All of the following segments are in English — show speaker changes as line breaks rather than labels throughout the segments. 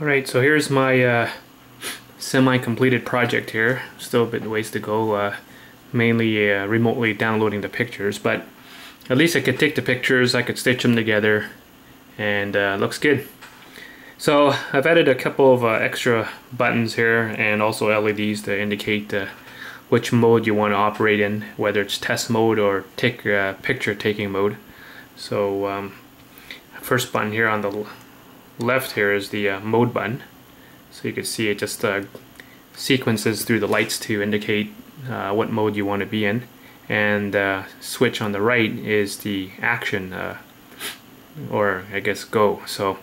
Alright, so here's my uh, semi-completed project here. Still a bit ways to go, uh, mainly uh, remotely downloading the pictures, but at least I could take the pictures, I could stitch them together, and uh, looks good. So I've added a couple of uh, extra buttons here and also LEDs to indicate uh, which mode you want to operate in, whether it's test mode or take picture taking mode. So um, first button here on the left here is the uh, mode button. So you can see it just uh, sequences through the lights to indicate uh, what mode you want to be in. And uh, switch on the right is the action, uh, or I guess go. So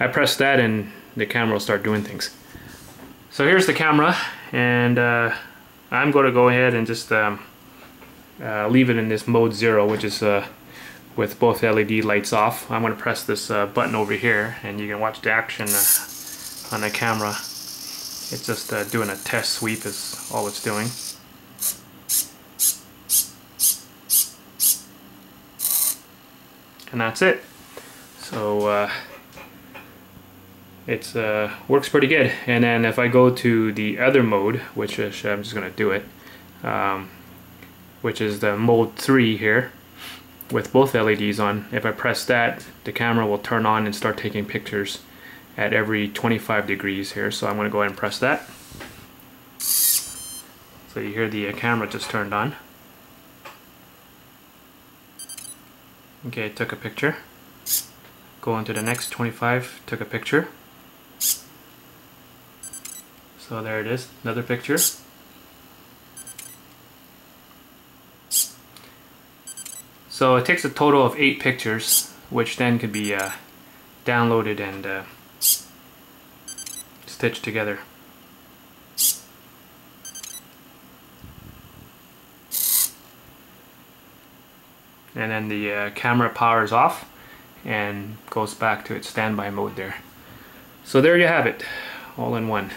I press that and the camera will start doing things. So here's the camera and uh, I'm going to go ahead and just um, leave it in this mode zero, which is with both LED lights off. I'm going to press this uh, button over here and you can watch the action uh, on the camera. It's just uh, doing a test sweep is all it's doing. And that's it. So uh, it uh, works pretty good. And then if I go to the other mode, which is, I'm just going to do it, um, which is the mode 3 here, with both LEDs on. If I press that, the camera will turn on and start taking pictures at every 25 degrees here. So I'm going to go ahead and press that. So you hear the uh, camera just turned on. Okay, took a picture. Go on to the next 25, took a picture. So there it is, another picture. So it takes a total of eight pictures, which then could be uh, downloaded and uh, stitched together. And then the uh, camera powers off and goes back to its standby mode there. So there you have it, all in one.